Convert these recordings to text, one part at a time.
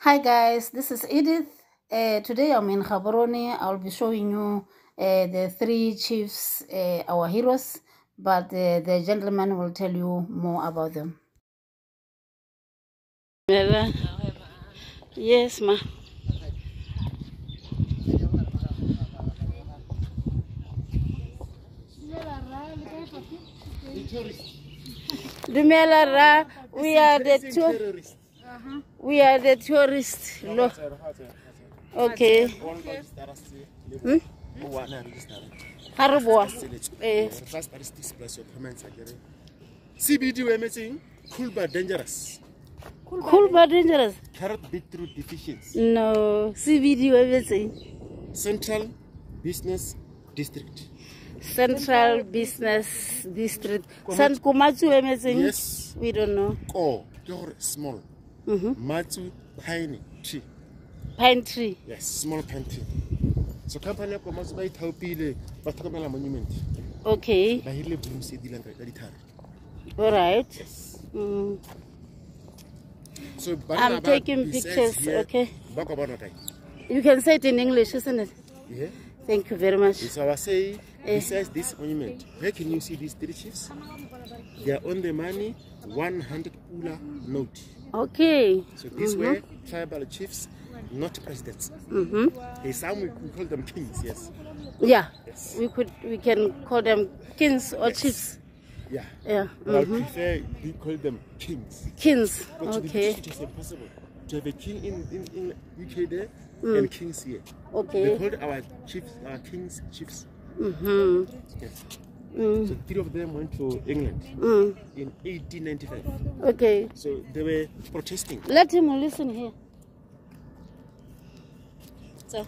Hi guys, this is Edith. Uh, today I'm in Gaborone. I'll be showing you uh, the three chiefs, uh, our heroes, but uh, the gentleman will tell you more about them. Mela. Yes, ma. Dumela ra, we are the tour, we are the tourists. Lo. Okay. Hmm? Ha. Eh, CBD we're missing cool but dangerous. cool but dangerous. Carrot beetroot deficiency. No, CBD we everything. Central Business District. Central Business District. San Komatsu everything. Yes. We don't know. Ko ke gore small. Mhm. Matsu pine tree. Pine tree. Yes, small pine tree. So company ya Komatsu ba ithaopile ba tlhokomela monument. Okay. Ba hirile bloom se dilang ka dithare. All right. Yes. Mm. So I'm taking pictures, here, okay. Ba kwa bona kae? You can say it in English, isn't it? Yeah. Thank you very much. So I was saying, Eh. besides this monument, where can you see these three chiefs? They are on the money, 100 pula note. Okay. So these were tribal chiefs, not presidents. Mm-hmm. Hey, some we could call them kings, yes. Yeah. Yes. We could we can call them kings or chiefs. Yeah. Yeah. But I mhm. prefer we call them kings. Kings. The Okay. It is impossible to have a king in, in, in UK there and kings here. They Okay. called our chiefs, our kings, chiefs. Mm-hmm. Yes. Mm. So three of them went to England Mm. in 1895. Okay. So they were protesting. Let him listen here. So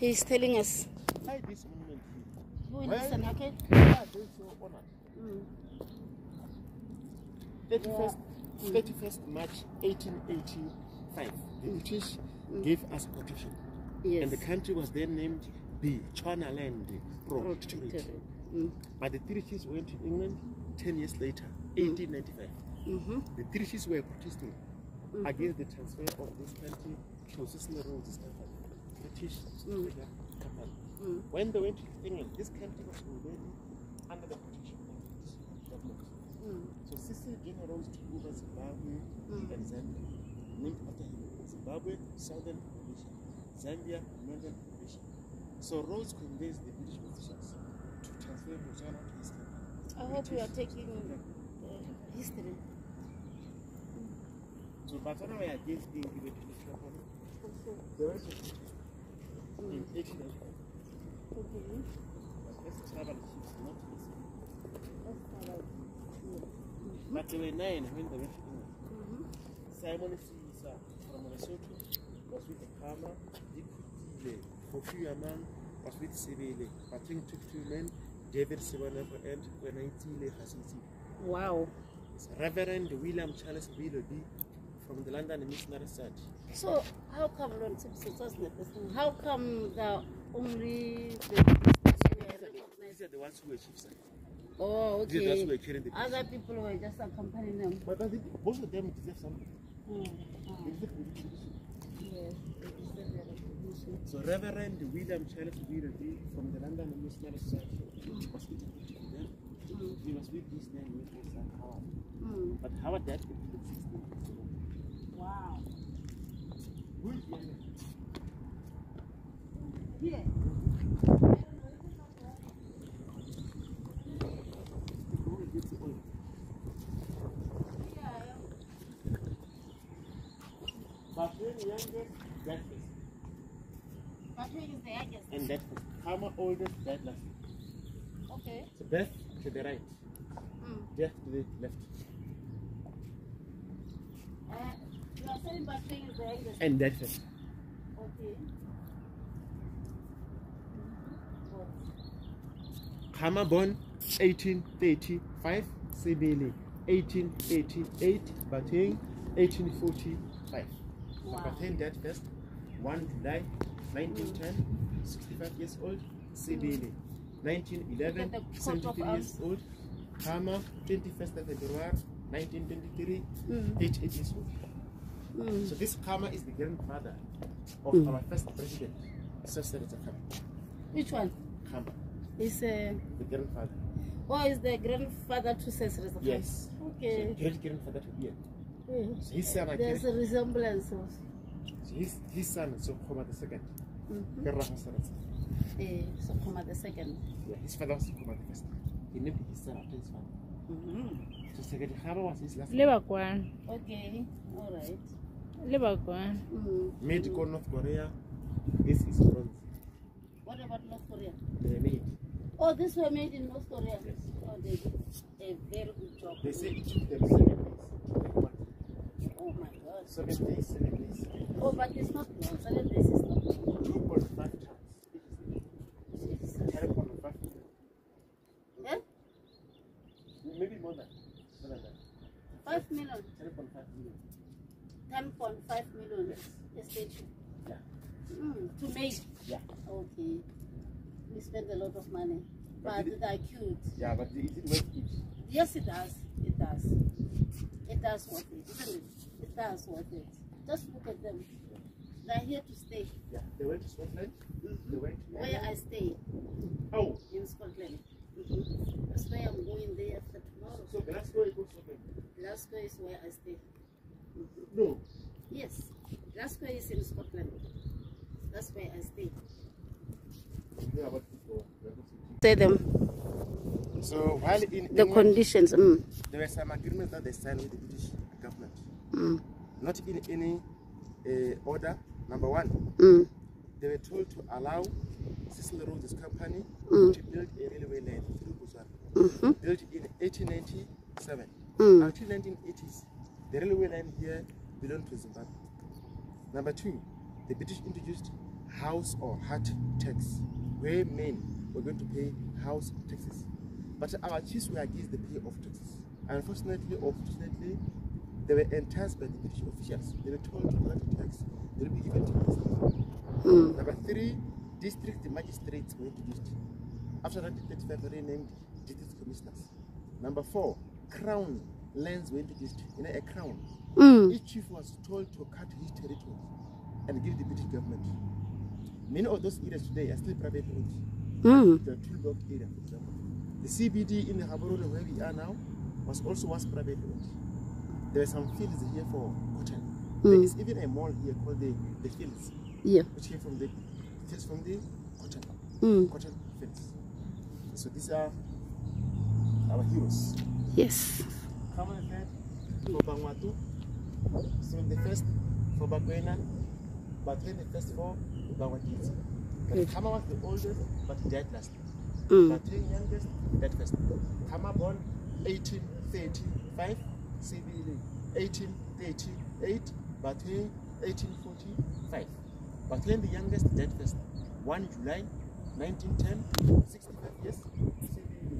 he's telling us. Why this monument You will Well- listen, okay? Why they so honored? Mm. 31st, 31st March 1885, the British gave us protection. Yes. And the country was then named Bechuanaland Protectorate. Protectorate. Mm. But the three chiefs went to England 10 years later, 1895. Mm-hmm. The three chiefs were protesting against the transfer of this country to Cecil Rhodes' company, British Mm. company. Mm. When they went to England, this country was already under the protection of the British government. Mm. So Cecil Rhodes took over Zimbabwe Mm. and Zambia, named after him. Zimbabwe, Southern Rhodesia, Zambia, Northern Rhodesia. So Rhodes convinced the British officials to transfer Botswana to his country. I hope you are taking uh, history. So Botswana were against being given to this company. They went to in 1895. Okay. But as tribal chiefs, not as But they were nine when they went to England. Mm-hmm. Simon Sisa from Lesotho was with Khama, Dikutile, Kofi Annan was with took two men, David and Wenaitile Hasiti. Wow. Reverend William Charles Willoughby from the London Missionary Society. So how come? How come the only the business were recognized? These are the ones who were chiefs. Oh, These are the ones who okay. were carrying the Other people were just accompanying them. But most of them deserve something. Mm deserve recognition. Yes, they deserve their recognition. So Reverend William Charles Willoughby from the London Missionary Society was to them. He was with this man with his son Howard. Mm. But Howard died in 16. Wow. Who is behind it? Here. And that. Khama oldest, that last. Okay. So Beth to the right, Mm. Jeff to the left. Uh, you are saying is the youngest. And that first. Okay. Khama born 1835, Sebele 1888, Bathoen 1845. So Wow. Bathoen died first, 1 July 1910, 65 years old, Sebele 1911, Look at the coat of 73 years old, Khama 21st of February 1923, Mm. 88 years old. Mm. So this Khama is the grandfather of Mm. our first president, Seretse Khama. Which one? Khama, Is uh, the grandfather. or is the grandfather to Cesar? Yes. Okay. Great grandfather to Ian. Yeah. So his son, There's a resemblance of. so his, his son, so Kama the second. Kerraha Senator. Sekgoma the second. Yeah, his father was Koma the first. He named his son after his father. So Seretse Khama was his last le Okay. All right. le bakwana Mm. Made called North Korea. This is bronze. What about North Korea? They made. Oh, these were made in North Korea. Yes. Oh, they did a very good job. They say it took them seven days. Oh my God. Seven days, seven days. Oh, but it's not long. Seven days is not long. 2.5 tons. Jesus. 10.5 Eh? Maybe more than, more than that. Five million. 10.5 million. Ten point five million. A statue. Yeah. Mm, to make. Yeah. Okay. We spend a lot of money. But But cute. Yeah, but is it worth it? Yes, it does. It does. It does worth it, isn't it? It does worth it. Just look at them. They're here to stay. Yeah. They went to Scotland. They went to Where I stay Oh, in Scotland. Mhm. That's where I'm going there after tomorrow. so Glasgow is Scotland. Glasgow is where I stay. No. Yes, Glasgow is in Scotland. That's where I stay. Yeah, but before. Say them So while in the England, conditions. Mm. there were some agreements that they signed with the British government. Mm. Not in any uh, order. Number one, Mm. they were told to allow Cecil Rhodes' company Mm. to build a railway line through Botswana. Mm-hmm. Built in 1897. Mm. Until 1980s, the railway line here belonged to Zimbabwe. Number two, the British introduced house or hut tax, where men were going to pay house taxes. But our chiefs were against the pay of taxes. Unfortunately or fortunately, they were enticed by the British officials. They were told to collect the tax, they will be given to. Mm. Number three, district magistrates were introduced. After 1935, they renamed district commissioners. Number four, crown lands were introduced. You know, a crown. Mm. Each chief was told to cut his territory and give the British government. Many of those areas today are still private owned. Mm. The Tulbog area, for example. The CBD in the Gaborone where we are now was also was private owned. There are some fields here for cotton. There Mm. is even a mall here called the, the Fields Yeah. which came from the fields from the cotton Mm. cotton fields. So these are our heroes. Yes. Common thread for Bangwato, Sim the first for Bakwena, Bathoen the first for Bangwaketse. But Khama was the oldest, but he died last. Mm. Bathoen youngest, died first. Khama born 1835, Sibili 1838, Batwen 1845. Batwen the youngest died first. 1 July 1910, 65 years, Sibili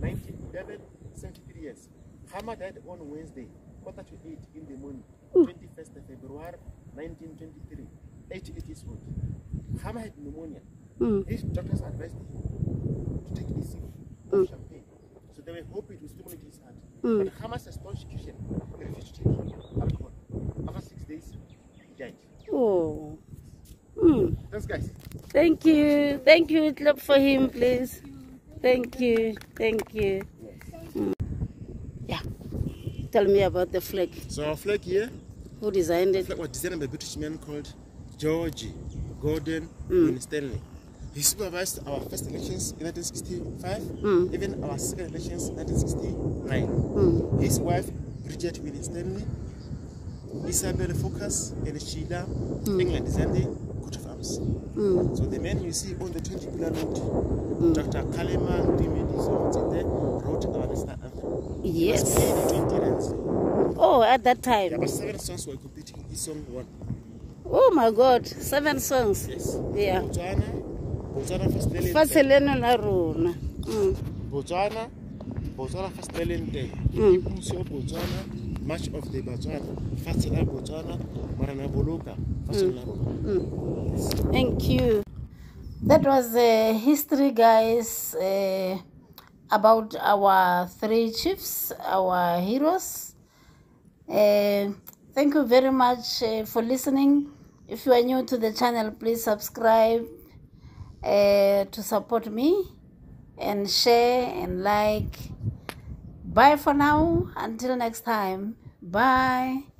1911, 73 years. Kama died on Wednesday, quarter to 8 in the morning, 21st of February 1923, 88 years old. Kama had pneumonia. Mm. His doctors advised him to take a sip of champagne. So they were hoping to stimulate his heart. Mm. But Hamas has staunch Christian. He refused to take alcohol. After six days, he died. Oh. Mm. Thanks, guys. Thank you. Thank you. Clap for him, please. Thank you. Thank you. Mm. Yeah. Tell me about the flag. So our flag here, Who designed the it? flag was designed by a British man called George Gordon Mm. Winstanley. He supervised our first elections in 1965, Mm. even our second elections in 1969. Mm. His wife, Bridget Winstanley, Isabel Focus, and Sheila England designed the coat of arms. Mm. So the man you see on the 20 pula note, Dr. Kgalemang Tumediso wrote our national anthem. Yes. paid 20. Oh, at that time. but seven songs were competing. His song won. Oh my God. Seven songs. Yes. Yeah. Botswana, Botswana. Fatshe leno la rona. Mm. Botswana, Botswana First Valley Day. Mm. Puso Botswana, March of the Botswana, First la Botswana, Marana Boloka, First la Botswana. Thank you. That was uh, history, guys, uh, about our three chiefs, our heroes. Uh, thank you very much uh, for listening if you are new to the channel please subscribe uh, to support me and share and like. Bye for now. Until next time. Bye